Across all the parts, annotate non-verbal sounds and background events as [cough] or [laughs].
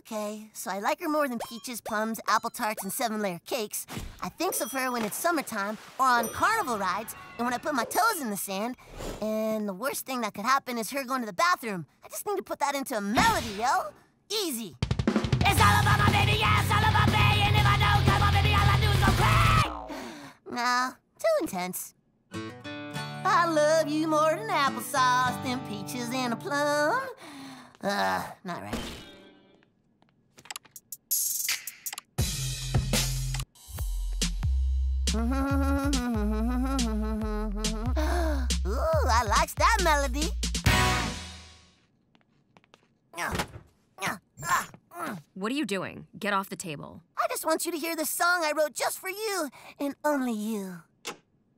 Okay, so I like her more than peaches, plums, apple tarts, and seven layer cakes. I think of her when it's summertime or on carnival rides and when I put my toes in the sand. And the worst thing that could happen is her going to the bathroom. I just need to put that into a melody, yo. Easy. It's all about my baby, yeah, it's all about me. And if I don't come on, baby, all I do is go crazy. Nah, too intense. I love you more than applesauce, than peaches and a plum. Uh, not right. Ooh, I likes that melody. What are you doing? Get off the table. I just want you to hear the song I wrote just for you, and only you.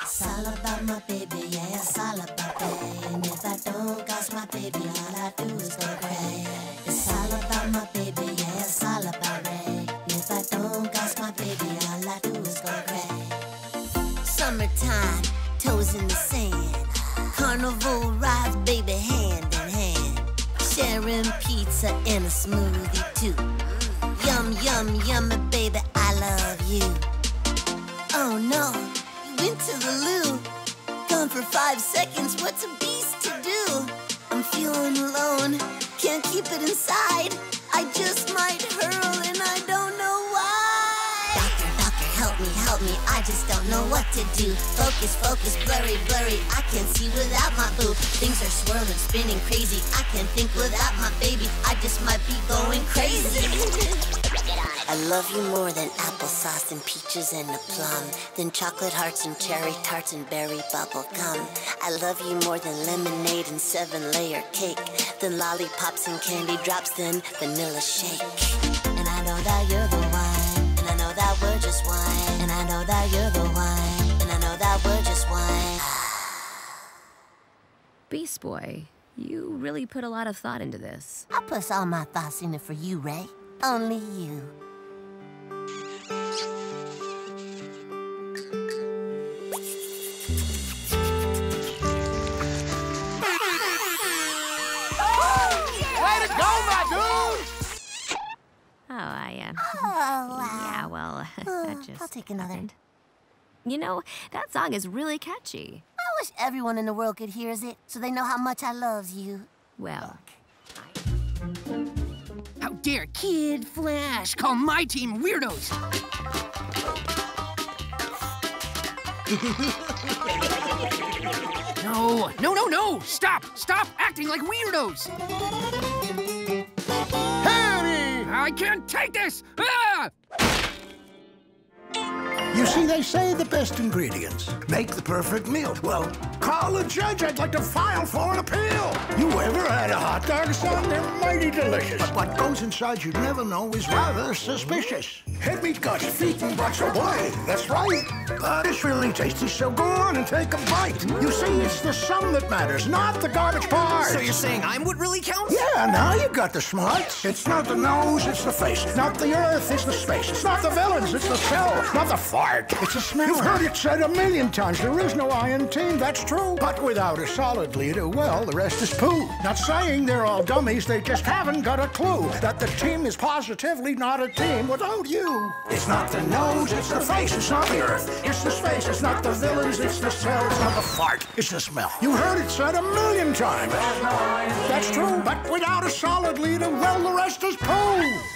It's all about my baby, yeah, it's all about me. And if I don't got my baby, all I do is go crazy. It's all about my baby, yeah, it's all about Summertime, toes in the sand. Carnival rides, baby, hand in hand. Sharing pizza and a smoothie, too. Yum, yum, yummy, baby, I love you. Oh no, you went to the loo. Gone for five seconds, what's a beast to do? I'm feeling alone, can't keep it inside. I just might I just don't know what to do. Focus, focus, blurry, blurry, I can't see without my boo. Things are swirling, spinning crazy, I can't think without my baby. I just might be going crazy. I love you more than applesauce and peaches and a plum, than chocolate hearts and cherry tarts and berry bubble gum. I love you more than lemonade and seven layer cake, than lollipops and candy drops, than vanilla shake. And I know that you're the that we're just one, and I know that you're the one, and I know that we're just one. [sighs] Beast Boy, you really put a lot of thought into this. I put all my thoughts in it for you, Rae. Only you. I, uh, Oh, wow. yeah, well, Uh, [laughs] that just. I'll take another. happened. You know, that song is really catchy. I wish everyone in the world could hear it so they know how much I loves you. Well, How dare Kid Flash call my team weirdos? [laughs] no, no, no, no! Stop! Stop acting like weirdos! I can't take this! Ah! You see, they say the best ingredients make the perfect meal. Well, call the judge. I'd like to file for an appeal. You ever had a hot dog, son? They're mighty delicious. But what goes inside you'd never know is rather suspicious. Head meat guts, feet, and butts, boy, that's right. But it's really tasty, so go on and take a bite. You see, it's the sum that matters, not the garbage part. So you're saying I'm what really counts? Yeah, now you got the smarts. It's not the nose, it's the face. Not the earth, it's the space. It's not the villains, it's the cell. Not the fart, it's a smell. You've heard it said a million times. There is no I in team, that's true. But without a solid leader, well, the rest is poo. Not saying they're all dummies, they just haven't got a clue that the team is positively not a team without you. It's not the nose, it's the face. It's not the earth, it's the space. It's not the villains, it's the cell. It's not the fart, it's the smell. You heard it said a million times. That's true, but without a solid leader, well, the rest is poo.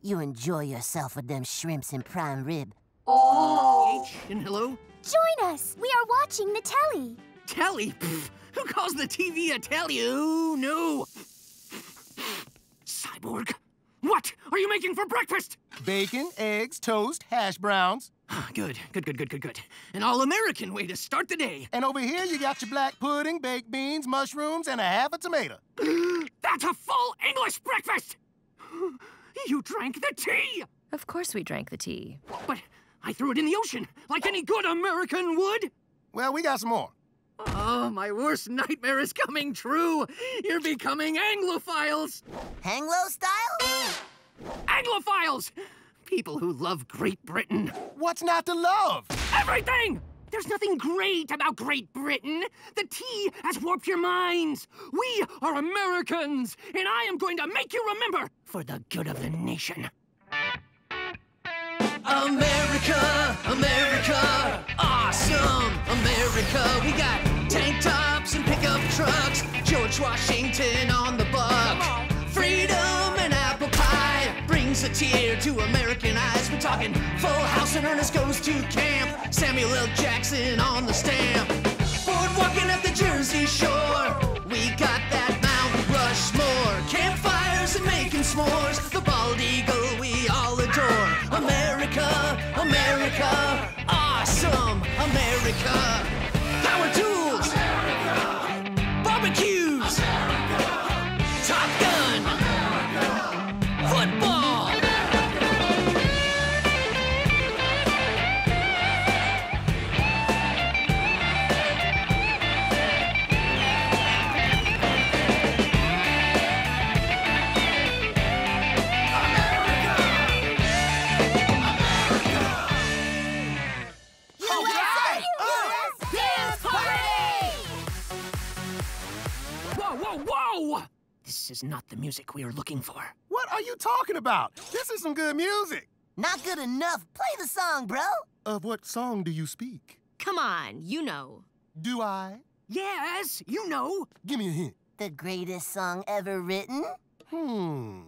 You enjoy yourself with them shrimps and prime rib. Oh! H and hello? Join us. We are watching the telly. Telly? Pfft, who calls the TV a telly? Oh, no. Cyborg, what are you making for breakfast? Bacon, eggs, toast, hash browns. Good, good, good, good, good, good. An all-American way to start the day. And over here, you got your black pudding, baked beans, mushrooms, and a half a tomato. [gasps] That's a full English breakfast! You drank the tea! Of course we drank the tea. But I threw it in the ocean, like any good American would. Well, we got some more. Oh, my worst nightmare is coming true. You're becoming Anglophiles. Anglo style? Anglophiles! People who love Great Britain. What's not to love? Everything! There's nothing great about Great Britain. The tea has warped your minds. We are Americans, and I am going to make you remember for the good of the nation. America, America, awesome America. We got tank tops and pickup trucks, George Washington on a tear to American eyes. We're talking Full House and Ernest Goes to Camp, Samuel L. Jackson on the stamp. Boardwalking at the Jersey Shore, we got that Mount Rushmore. Campfires and making s'mores, the bald eagle we all adore. America, America, awesome America. Whoa, whoa, whoa! This is not the music we are looking for. What are you talking about? This is some good music. Not good enough. Play the song, bro. Of what song do you speak? Come on, you know. Do I? Yes, you know. Give me a hint. The greatest song ever written? Hmm.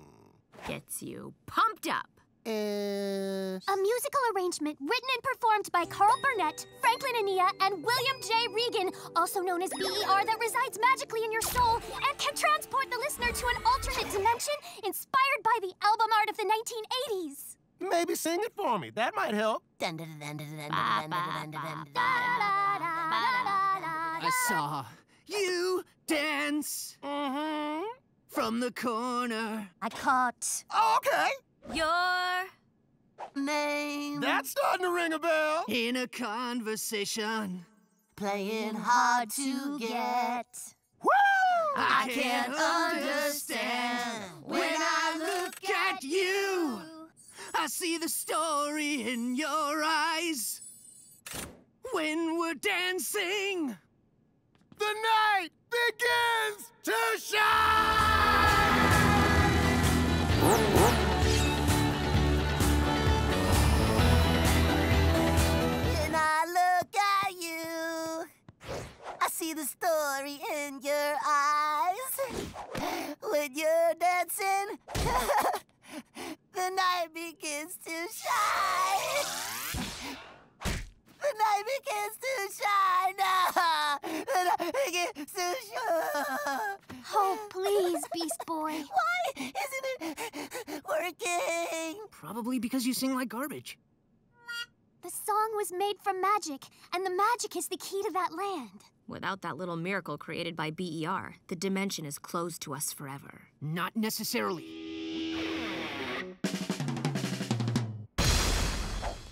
Gets you pumped up is... A musical arrangement written and performed by Carl Burnett, Franklin Ania, and William J. Regan, also known as BER, that resides magically in your soul and can transport the listener to an alternate dimension inspired by the album art of the 1980s. Maybe sing it for me. That might help. I saw you dance mm -hmm. from the corner. I caught. Okay. Your Name That's starting to ring a bell. In a conversation. playing hard to get. Woo! I can't understand when I look at you. I see the story in your eyes. When we're dancing, The night begins to shine! See the story in your eyes. [gasps] When you're dancing, [laughs] the night begins to shine. The night begins to shine. The night begins to shine. Oh, please, Beast Boy. [laughs] Why isn't it working? probably because you sing like garbage. The song was made from magic, and the magic is the key to that land. Without that little miracle created by BER, the dimension is closed to us forever. Not necessarily.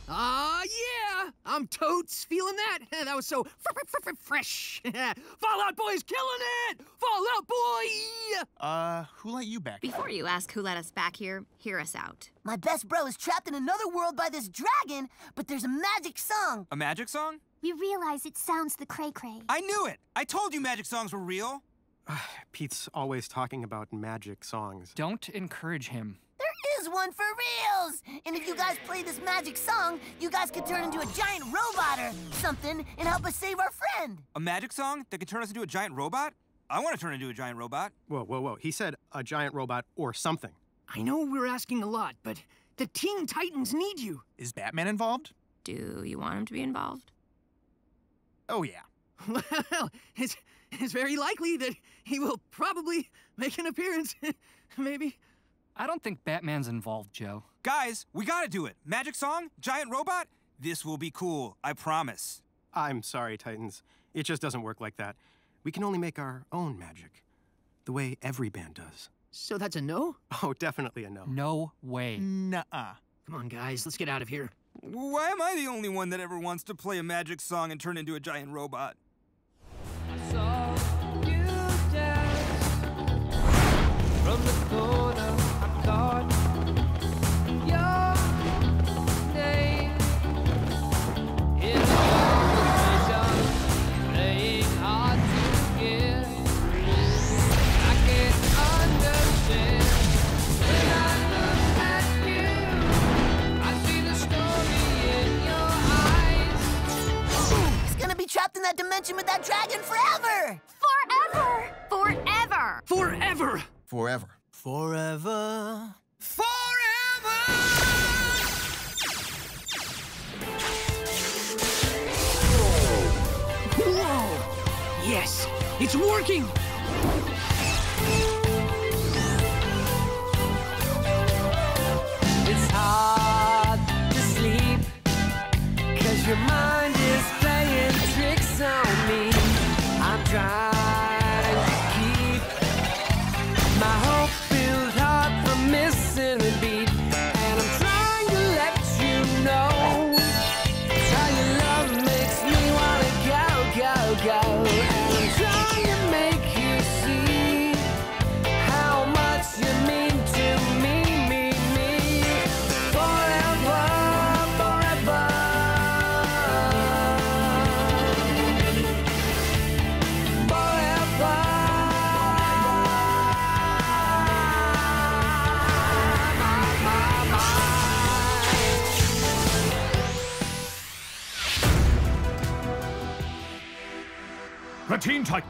Ah, yeah! I'm totes feeling that. [laughs] That was so fr- fr- fr- fresh. [laughs] Fall Out Boy's killing it! Fall Out Boy! Uh, who let you back? Before you ask who let us back here, hear us out. My best bro is trapped in another world by this dragon, but there's a magic song. A magic song? We realize it sounds the cray cray. I knew it! I told you magic songs were real! Ah, Pete's always talking about magic songs. Don't encourage him. There is one for reals! And if you guys play this magic song, you guys could turn into a giant robot or something and help us save our friend. A magic song that could turn us into a giant robot? I want to turn into a giant robot. Whoa, whoa, whoa. He said a giant robot or something. I know we're asking a lot, but the Teen Titans need you. Is Batman involved? Do you want him to be involved? Oh, yeah. [laughs] Well, it's, it's very likely that he will probably make an appearance. [laughs] Maybe. I don't think Batman's involved, Joe. Guys, we gotta do it. Magic song? Giant robot? This will be cool, I promise. I'm sorry, Titans. It just doesn't work like that. We can only make our own magic, the way every band does. So that's a no? Oh, definitely a no. No way. Nuh-uh. Come on, guys, let's get out of here. Why am I the only one that ever wants to play a magic song and turn into a giant robot? Forever! Forever. Forever. Whoa! Yes, it's working! It's hard to sleep Cause your mind is playing tricks on me I'm trying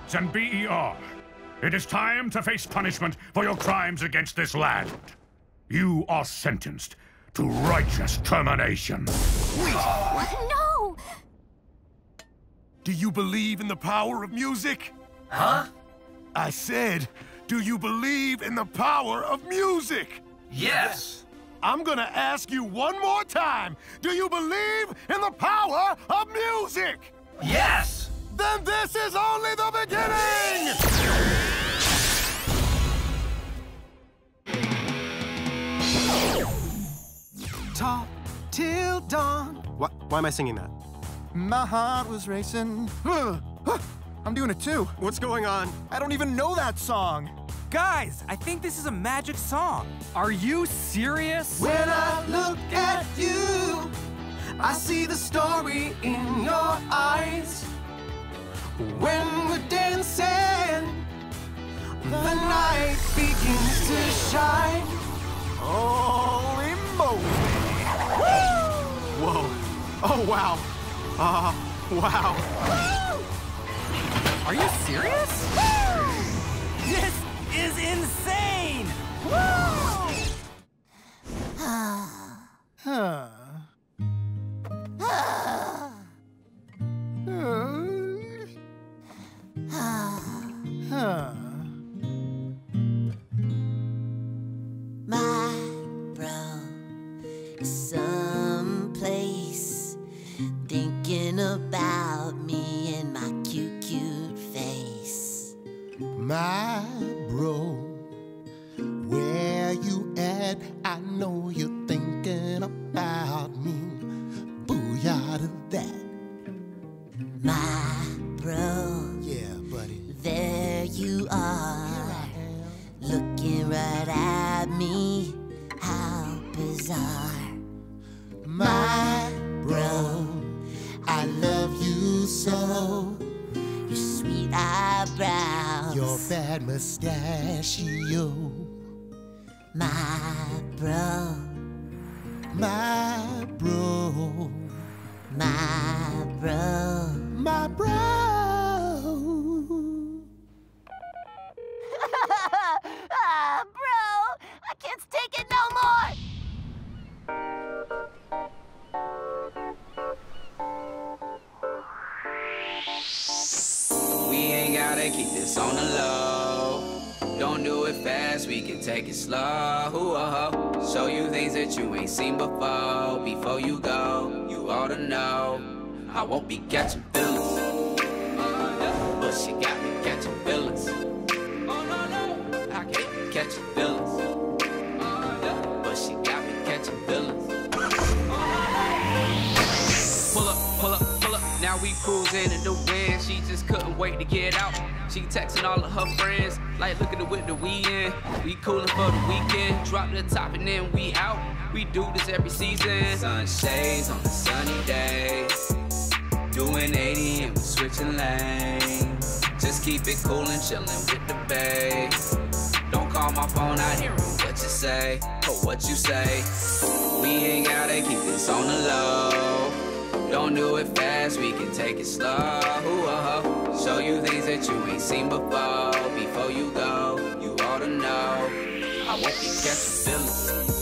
Teen and BER. It is time to face punishment for your crimes against this land. You are sentenced to righteous termination. Wait, No! Do you believe in the power of music? Huh? I said, do you believe in the power of music? Yes. I'm gonna ask you one more time. Do you believe in the power of music? Yes. Then this is only the beginning! Talk till dawn. Why, why am I singing that? My heart was racing. I'm doing it too. What's going on? I don't even know that song. Guys, I think this is a magic song. Are you serious? When I look at you, I see the story in your eyes. When we're dancing, the night begins to shine. Holy moly! Whoa. Oh, wow. Ah, wow. Are you serious? This is insane! Huh. I love you so. Your sweet eyebrows. Your bad mustachio. My bro, My bro. my bro. My bro. This on the low. Don't do it fast, we can take it slow. Oh, show you things that you ain't seen before. Before you go, you ought to know. I won't be catching feelings, uh, but she got cruising in the wind. She just couldn't wait to get out. She texting all of her friends, like look at the whip that we in. We coolin' for the weekend. Drop the top and then we out. We do this every season. Sun shades on the sunny days. Doing 80 and we switching lanes. Just keep it cool and chillin' with the babe. Don't call my phone out hearing what you say or what you say. We ain't gotta keep this on the low. Don't do it fast, we can take it slow. uh Show you things that you ain't seen before. Before you go, you ought to know. I won't be catching feelings.